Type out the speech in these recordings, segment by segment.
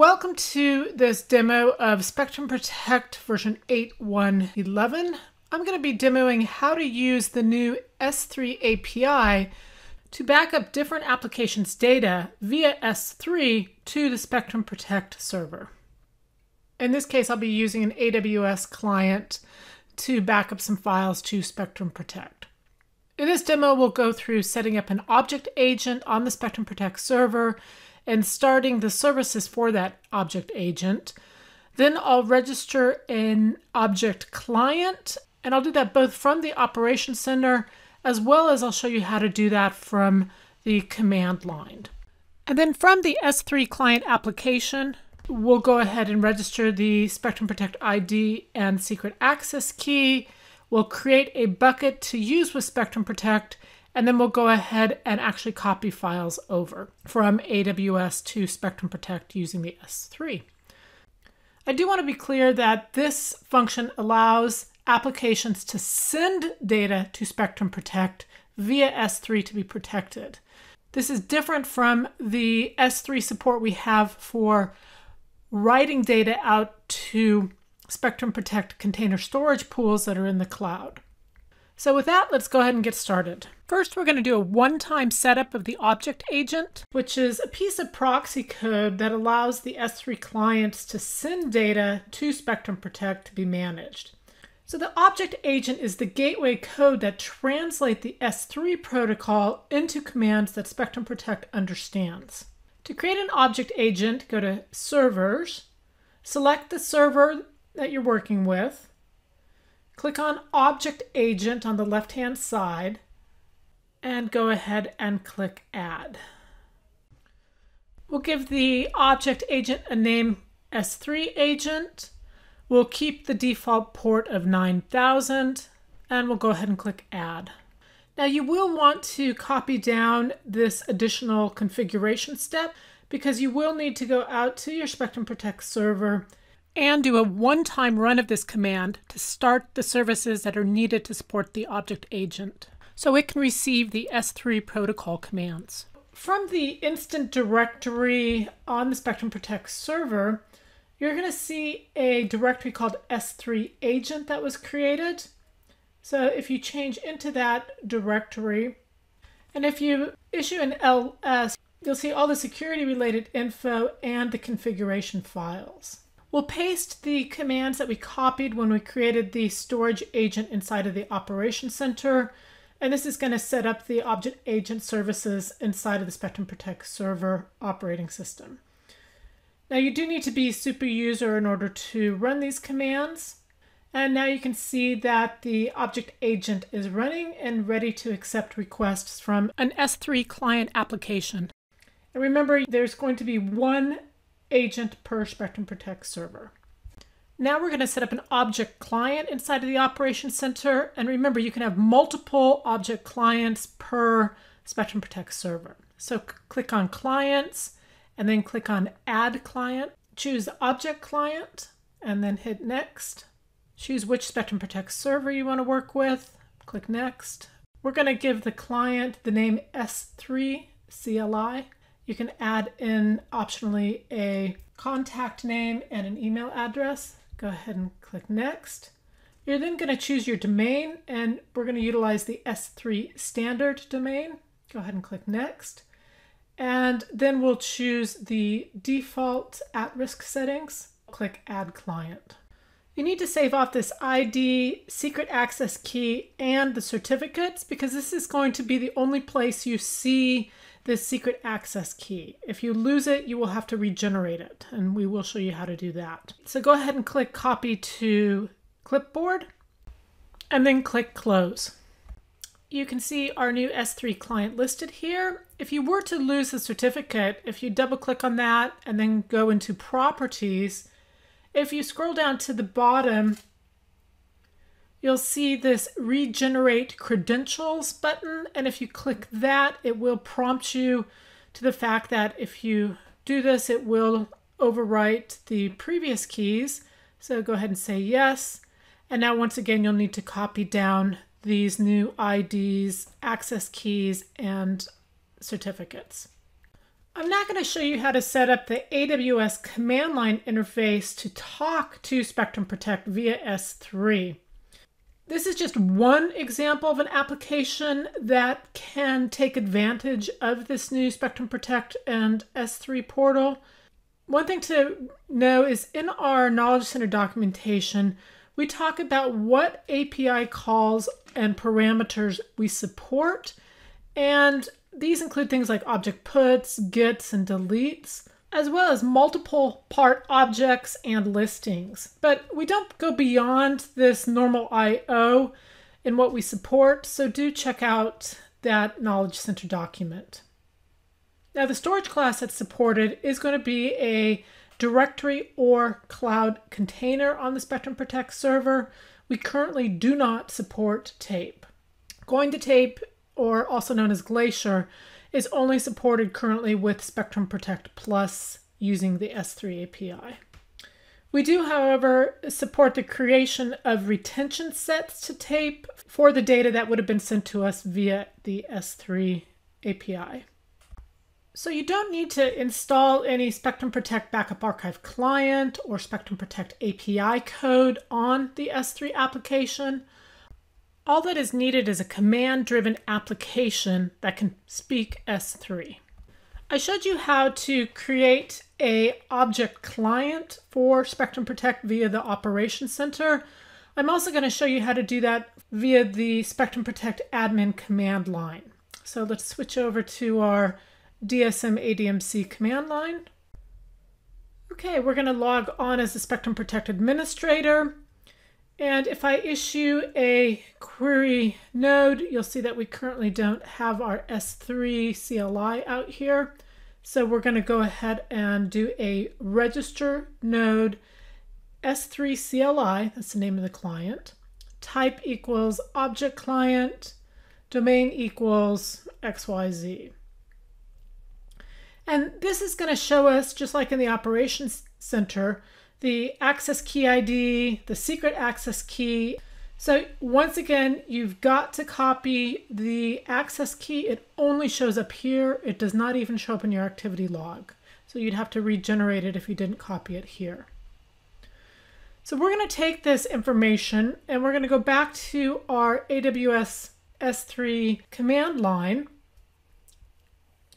Welcome to this demo of Spectrum Protect version 8.1.11. I'm going to be demoing how to use the new S3 API to back up different applications data via S3 to the Spectrum Protect server. In this case, I'll be using an AWS client to back up some files to Spectrum Protect. In this demo, we'll go through setting up an object agent on the Spectrum Protect server and starting the services for that object agent. Then I'll register an object client, and I'll do that both from the Operations Center as well as I'll show you how to do that from the command line. And then from the S3 client application, we'll go ahead and register the Spectrum Protect ID and secret access key. We'll create a bucket to use with Spectrum Protect, and then we'll go ahead and actually copy files over from AWS to Spectrum Protect using the S3. I do want to be clear that this function allows applications to send data to Spectrum Protect via S3 to be protected. This is different from the S3 support we have for writing data out to Spectrum Protect container storage pools that are in the cloud. So with that, let's go ahead and get started. First, we're going to do a one-time setup of the object agent, which is a piece of proxy code that allows the S3 clients to send data to Spectrum Protect to be managed. So the object agent is the gateway code that translates the S3 protocol into commands that Spectrum Protect understands. To create an object agent, go to Servers, select the server that you're working with. Click on Object Agent on the left-hand side and go ahead and click Add. We'll give the object agent a name S3 agent. We'll keep the default port of 9000 and we'll go ahead and click Add. Now you will want to copy down this additional configuration step because you will need to go out to your Spectrum Protect server and do a one-time run of this command to start the services that are needed to support the object agent so it can receive the S3 protocol commands. From the instant directory on the Spectrum Protect server, you're going to see a directory called S3 agent that was created. So if you change into that directory, and if you issue an LS, you'll see all the security related info and the configuration files. We'll paste the commands that we copied when we created the storage agent inside of the Operation Center. And this is going to set up the object agent services inside of the Spectrum Protect server operating system. Now you do need to be super user in order to run these commands. And now you can see that the object agent is running and ready to accept requests from an S3 client application. And remember, there's going to be one agent per Spectrum Protect server. Now we're going to set up an object client inside of the Operations Center. And remember, you can have multiple object clients per Spectrum Protect server. So click on Clients and then click on Add Client. Choose Object Client and then hit Next. Choose which Spectrum Protect server you want to work with. Click Next. We're going to give the client the name S3 CLI. You can add in optionally a contact name and an email address. Go ahead and click Next. You're then going to choose your domain, and we're going to utilize the S3 standard domain. Go ahead and click Next. And then we'll choose the default at-risk settings. Click Add Client. You need to save off this ID, secret access key, and the certificates because this is going to be the only place you see this secret access key. If you lose it, you will have to regenerate it, and we will show you how to do that. So go ahead and click Copy to Clipboard, and then click Close. You can see our new S3 client listed here. If you were to lose the certificate, if you double click on that and then go into Properties, if you scroll down to the bottom, you'll see this regenerate credentials button. And if you click that, it will prompt you to the fact that if you do this, it will overwrite the previous keys. So go ahead and say yes. And now once again, you'll need to copy down these new IDs, access keys, and certificates. I'm not going to show you how to set up the AWS command line interface to talk to Spectrum Protect via S3. This is just one example of an application that can take advantage of this new Spectrum Protect and S3 portal. One thing to know is in our Knowledge Center documentation, we talk about what API calls and parameters we support, and these include things like object puts, gets, and deletes, as well as multiple part objects and listings. But we don't go beyond this normal I.O. in what we support, so do check out that Knowledge Center document. Now the storage class that's supported is going to be a directory or cloud container on the Spectrum Protect server. We currently do not support tape. Going to tape, or also known as Glacier, is only supported currently with Spectrum Protect Plus using the S3 API. We do, however, support the creation of retention sets to tape for the data that would have been sent to us via the S3 API. So you don't need to install any Spectrum Protect Backup Archive client or Spectrum Protect API code on the S3 application. All that is needed is a command-driven application that can speak S3. I showed you how to create a object client for Spectrum Protect via the Operations Center. I'm also going to show you how to do that via the Spectrum Protect admin command line. So let's switch over to our DSM ADMC command line. Okay, we're going to log on as the Spectrum Protect administrator. And if I issue a query node, you'll see that we currently don't have our S3 CLI out here. So we're going to go ahead and do a register node S3 CLI, that's the name of the client, type equals object client, domain equals XYZ. And this is going to show us, just like in the operations center, the access key ID, the secret access key. So once again, you've got to copy the access key. It only shows up here. It does not even show up in your activity log. So you'd have to regenerate it if you didn't copy it here. So we're going to take this information and we're going to go back to our AWS S3 command line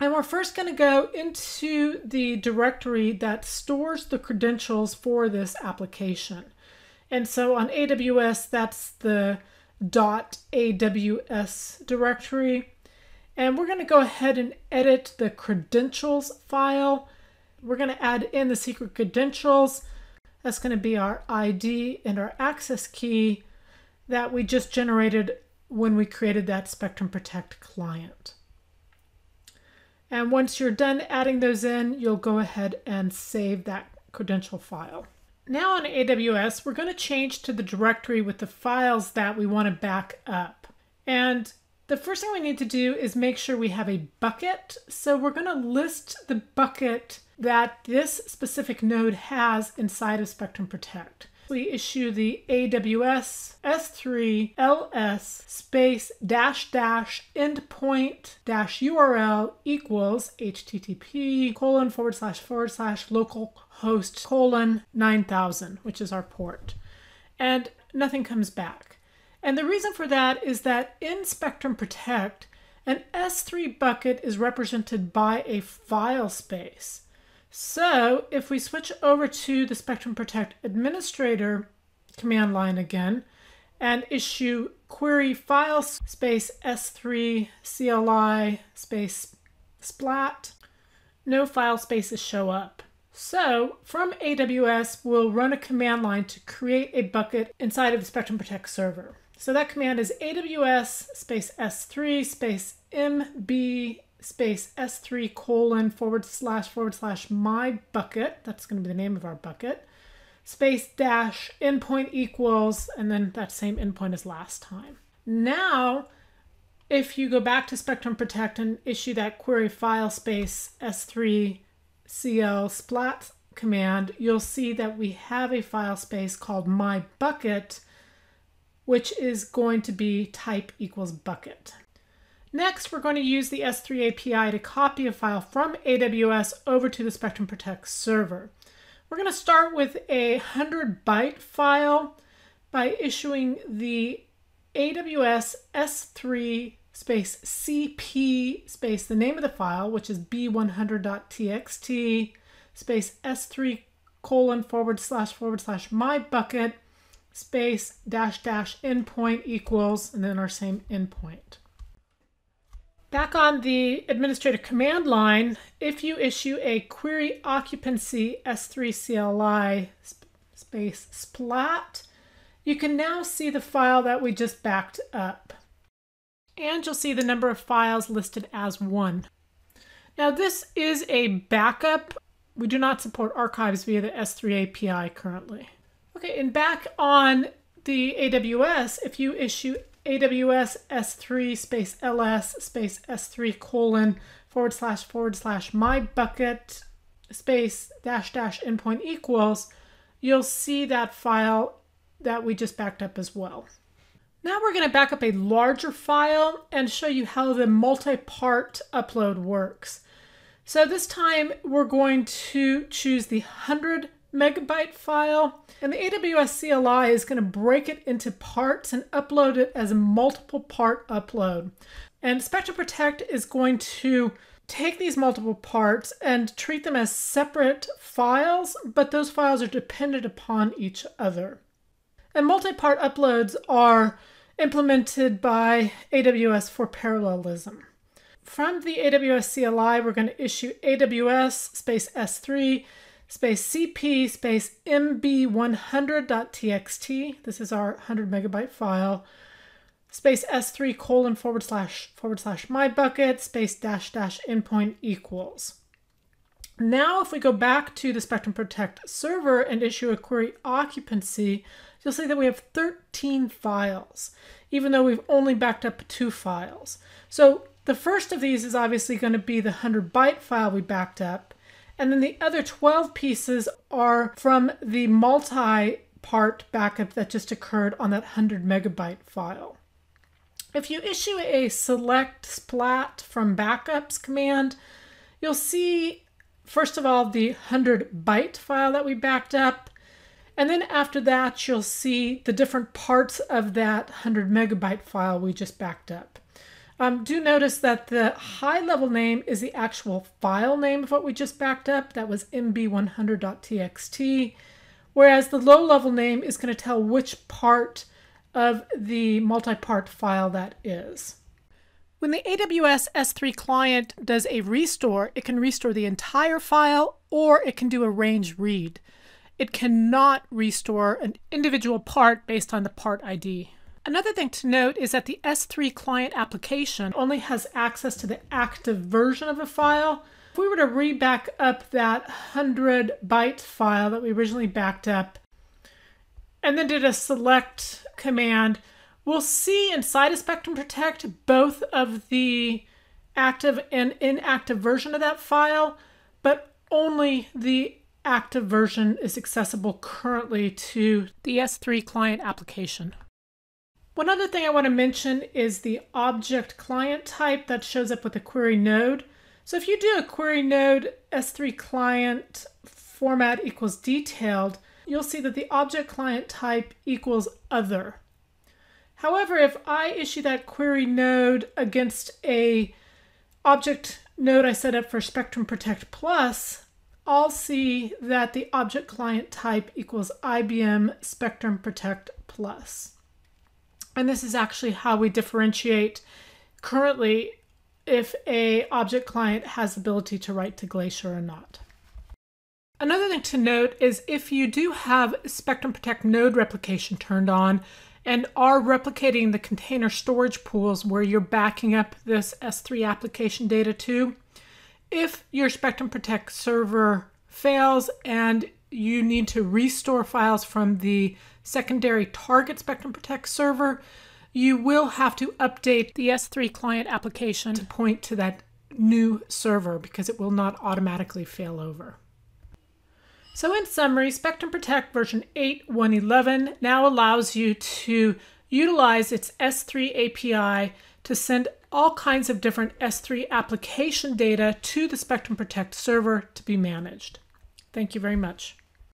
and we're first going to go into the directory that stores the credentials for this application. And so on AWS, that's the .aws directory. And we're going to go ahead and edit the credentials file. We're going to add in the secret credentials. That's going to be our ID and our access key that we just generated when we created that Spectrum Protect client. And once you're done adding those in, you'll go ahead and save that credential file. Now on AWS, we're going to change to the directory with the files that we want to back up. And the first thing we need to do is make sure we have a bucket. So we're going to list the bucket that this specific node has inside of Spectrum Protect we issue the AWS S3 LS space dash dash endpoint dash URL equals HTTP colon forward slash forward slash local host colon 9000, which is our port. And nothing comes back. And the reason for that is that in Spectrum Protect, an S3 bucket is represented by a file space. So if we switch over to the Spectrum Protect administrator command line again and issue query file space S3 CLI space splat, no file spaces show up. So from AWS, we'll run a command line to create a bucket inside of the Spectrum Protect server. So that command is AWS space S3 space MB space S3 colon forward slash forward slash my bucket. That's going to be the name of our bucket. Space dash endpoint equals, and then that same endpoint as last time. Now, if you go back to Spectrum Protect and issue that query file space S3 CL splat command, you'll see that we have a file space called my bucket, which is going to be type equals bucket. Next, we're going to use the S3 API to copy a file from AWS over to the Spectrum Protect server. We're going to start with a 100 byte file by issuing the AWS S3 space CP space the name of the file, which is b100.txt space S3 colon forward slash forward slash my bucket space dash dash endpoint equals and then our same endpoint. Back on the administrative command line, if you issue a query occupancy S3 CLI space splat, you can now see the file that we just backed up. And you'll see the number of files listed as one. Now this is a backup. We do not support archives via the S3 API currently. Okay, and back on the AWS, if you issue AWS S3 space ls space S3 colon forward slash forward slash my bucket space dash dash endpoint equals, you'll see that file that we just backed up as well. Now we're going to back up a larger file and show you how the multi-part upload works. So this time we're going to choose the 100 megabyte file and the AWS CLI is going to break it into parts and upload it as a multiple part upload. And Spectrum Protect is going to take these multiple parts and treat them as separate files, but those files are dependent upon each other. And multi-part uploads are implemented by AWS for parallelism. From the AWS CLI, we're going to issue AWS space S3 space CP space MB100.txt. This is our 100 megabyte file. Space S3 colon forward slash forward slash my bucket space dash dash endpoint equals. Now, if we go back to the Spectrum Protect server and issue a query occupancy, you'll see that we have 13 files, even though we've only backed up two files. So the first of these is obviously going to be the 100 byte file we backed up. And then the other 12 pieces are from the multi-part backup that just occurred on that 100 megabyte file. If you issue a select splat from backups command, you'll see, first of all, the 100 byte file that we backed up. And then after that, you'll see the different parts of that 100 megabyte file we just backed up. Um, do notice that the high level name is the actual file name of what we just backed up. That was mb100.txt. Whereas the low level name is going to tell which part of the multi-part file that is. When the AWS S3 client does a restore, it can restore the entire file or it can do a range read. It cannot restore an individual part based on the part ID. Another thing to note is that the S3 client application only has access to the active version of a file. If we were to re-back up that 100 byte file that we originally backed up and then did a select command, we'll see inside of Spectrum Protect both of the active and inactive version of that file, but only the active version is accessible currently to the S3 client application. One other thing I want to mention is the object client type that shows up with a query node. So if you do a query node S3 client format equals detailed, you'll see that the object client type equals other. However, if I issue that query node against a object node I set up for Spectrum Protect Plus, I'll see that the object client type equals IBM Spectrum Protect Plus. And this is actually how we differentiate currently if a object client has the ability to write to Glacier or not. Another thing to note is if you do have Spectrum Protect node replication turned on and are replicating the container storage pools where you're backing up this S3 application data to, if your Spectrum Protect server fails and you need to restore files from the secondary target Spectrum Protect server, you will have to update the S3 client application to point to that new server because it will not automatically fail over. So in summary, Spectrum Protect version 8.1.11 now allows you to utilize its S3 API to send all kinds of different S3 application data to the Spectrum Protect server to be managed. Thank you very much.